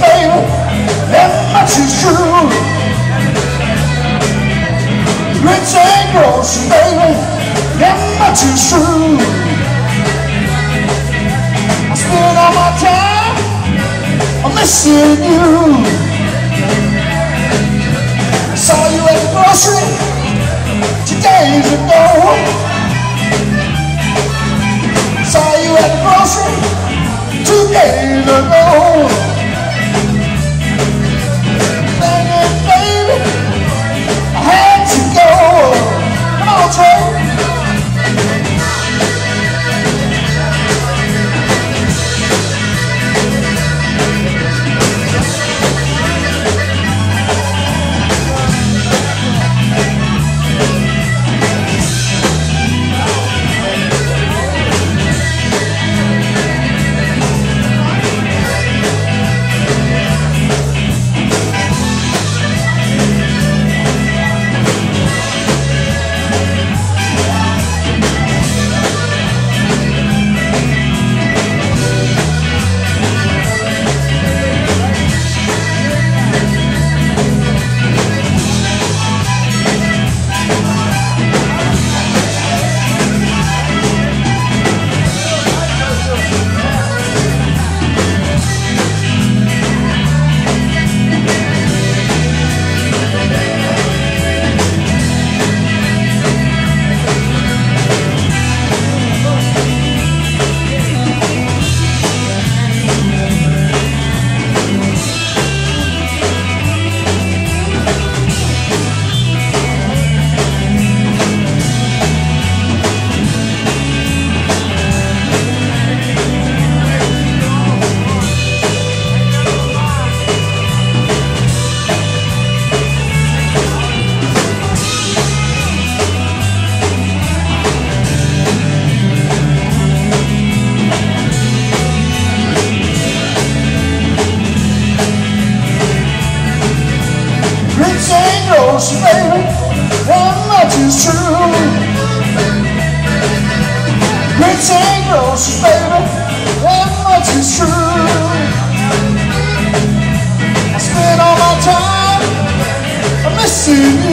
baby, that much is true. Grits and groceries, baby, that much is true. I spend all my time missing you. I saw you at the grocery two days ago. Saw you at the grocery two days ago. I